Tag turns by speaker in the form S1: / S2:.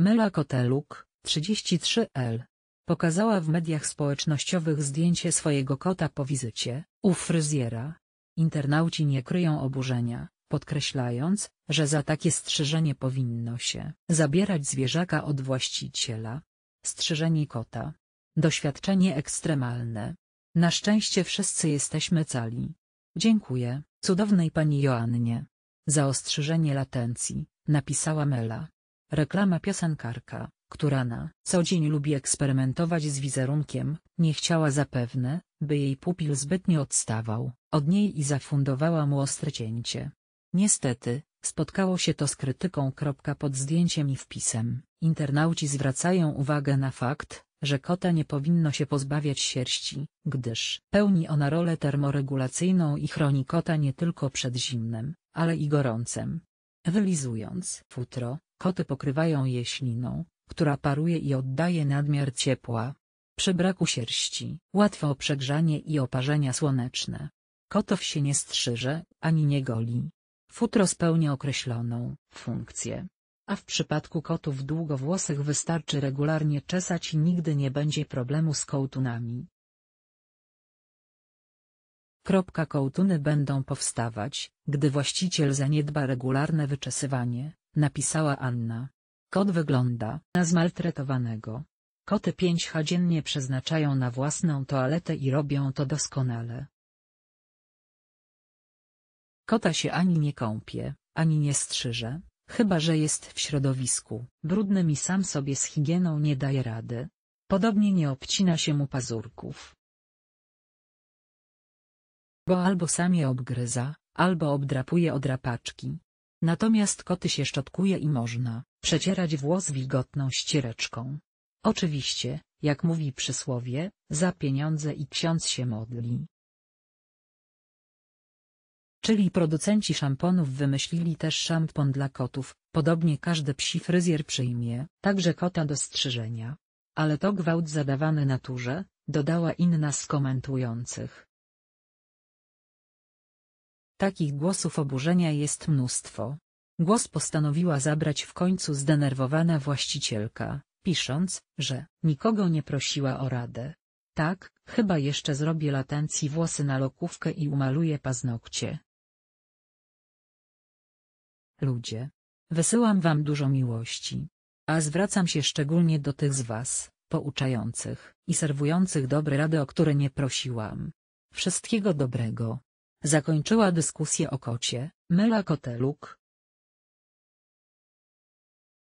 S1: Mela Koteluk, 33L. Pokazała w mediach społecznościowych zdjęcie swojego kota po wizycie u fryzjera. Internauci nie kryją oburzenia, podkreślając, że za takie strzyżenie powinno się zabierać zwierzaka od właściciela. Strzyżenie kota. Doświadczenie ekstremalne. Na szczęście wszyscy jesteśmy cali. Dziękuję, cudownej pani Joannie. Za ostrzyżenie latencji, napisała Mela. Reklama piosenkarka, która na co dzień lubi eksperymentować z wizerunkiem, nie chciała zapewne, by jej pupil zbytnio odstawał od niej i zafundowała mu ostre cięcie. Niestety, spotkało się to z krytyką. Pod zdjęciem i wpisem. Internauci zwracają uwagę na fakt, że kota nie powinno się pozbawiać sierści, gdyż pełni ona rolę termoregulacyjną i chroni kota nie tylko przed zimnem, ale i gorącem. Wylizując futro, koty pokrywają je śliną, która paruje i oddaje nadmiar ciepła. Przy braku sierści, łatwo o przegrzanie i oparzenia słoneczne. Kotów się nie strzyże, ani nie goli. Futro spełnia określoną funkcję. A w przypadku kotów długowłosych wystarczy regularnie czesać i nigdy nie będzie problemu z kołtunami. Kropka kołtuny będą powstawać, gdy właściciel zaniedba regularne wyczesywanie, napisała Anna. Kot wygląda na zmaltretowanego. Koty 5H dziennie przeznaczają na własną toaletę i robią to doskonale. Kota się ani nie kąpie, ani nie strzyże, chyba że jest w środowisku brudnym i sam sobie z higieną nie daje rady. Podobnie nie obcina się mu pazurków. Bo albo sam je obgryza, albo obdrapuje odrapaczki. Natomiast koty się szczotkuje i można przecierać włos wilgotną ściereczką. Oczywiście, jak mówi przysłowie, za pieniądze i ksiądz się modli. Czyli producenci szamponów wymyślili też szampon dla kotów, podobnie każdy psi fryzjer przyjmie, także kota do strzyżenia. Ale to gwałt zadawany naturze, dodała inna z komentujących. Takich głosów oburzenia jest mnóstwo. Głos postanowiła zabrać w końcu zdenerwowana właścicielka, pisząc, że nikogo nie prosiła o radę. Tak, chyba jeszcze zrobię latencji włosy na lokówkę i umaluję paznokcie. Ludzie. Wysyłam wam dużo miłości. A zwracam się szczególnie do tych z was, pouczających i serwujących dobre rady o które nie prosiłam. Wszystkiego dobrego. Zakończyła dyskusję o kocie, Mela Koteluk,